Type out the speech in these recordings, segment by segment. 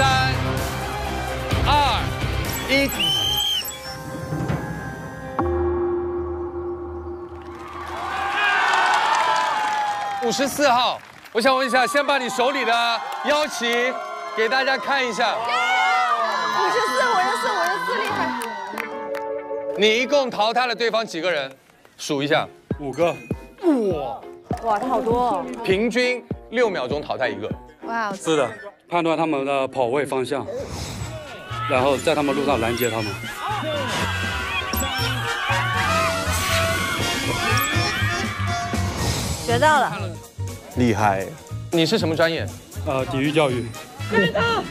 三二一。五十四号我想问一下先把你手里的邀请给大家看一下。五十四五十四五十四厉害。你一共淘汰了对方几个人？数一下。五个。哇哇他好多哦。平均六秒钟淘汰一个。哇是的。判断他们的跑位方向，然后在他们路上拦截他们。学到了，厉害！你是什么专业？呃，体育教育。看他。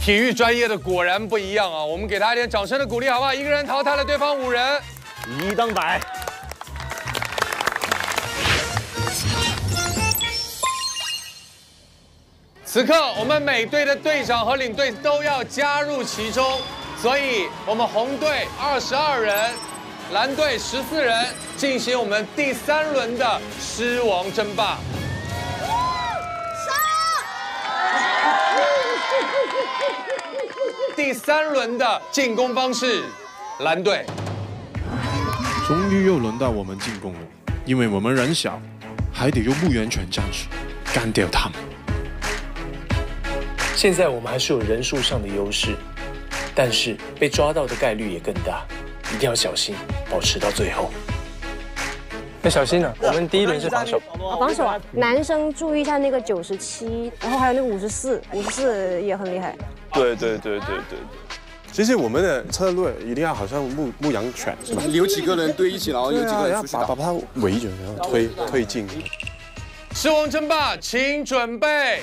体育专业的果然不一样啊！我们给他一点掌声的鼓励，好不好？一个人淘汰了对方五人，一当百。此刻，我们每队的队长和领队都要加入其中，所以我们红队二十二人。蓝队十四人进行我们第三轮的狮王争霸。第三轮的进攻方式，蓝队。终于又轮到我们进攻了，因为我们人小，还得用不完全战术干掉他们。现在我们还是有人数上的优势，但是被抓到的概率也更大。一定要小心，保持到最后。要小心了，我们第一轮是防守。防守啊！男生注意一下那个九十七，然后还有那个五十四，五十四也很厉害。对对对对对。其实我们的策略一定要好像牧牧羊犬是吧？有几个人堆一起，然后有几个人出去把把它围着，然后推推进。狮王争霸，请准备。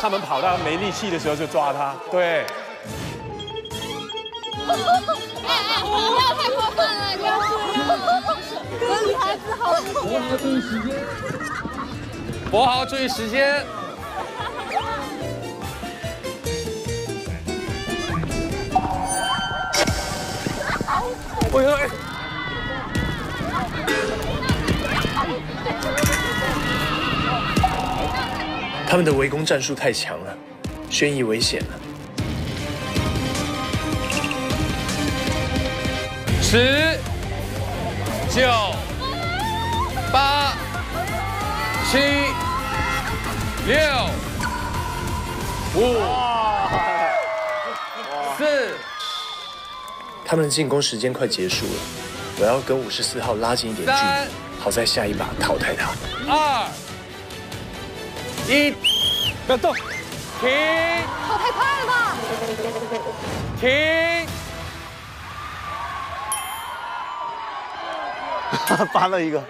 他们跑到没力气的时候就抓他，对。哎哎，不要太过分了，你要这女孩子好。博豪注意时间。博豪注意时间。我说哎。他们的围攻战术太强了，轩逸危险了。十、九、八、七、六、五、四。他们的进攻时间快结束了，我要跟五十四号拉近一点距离，好在下一把淘汰他。二。一，不要动，停！跑太快了吧？停！哈，翻了一个。